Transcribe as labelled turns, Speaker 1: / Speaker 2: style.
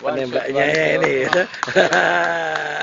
Speaker 1: penembaknya ini.